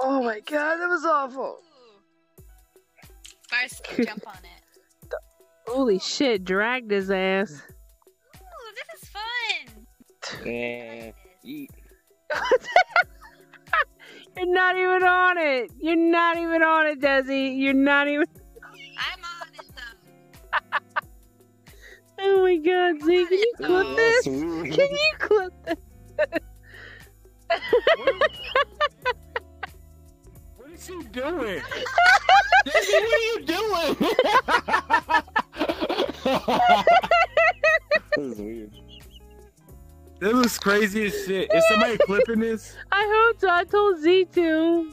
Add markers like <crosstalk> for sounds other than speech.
Oh my god, that was awful. Varsity, jump on it. <laughs> Holy shit, dragged his ass. Ooh, this is fun. Yeah. Eat. <laughs> You're not even on it. You're not even on it, Desi. You're not even. I'm on it though. <laughs> Oh my god, Z, can you clip this? Can you clip this? Is he doing? <laughs> Daisy, what are you doing? This is weird. This looks crazy as shit. Is <laughs> somebody clipping this? I hope so. I told Z to.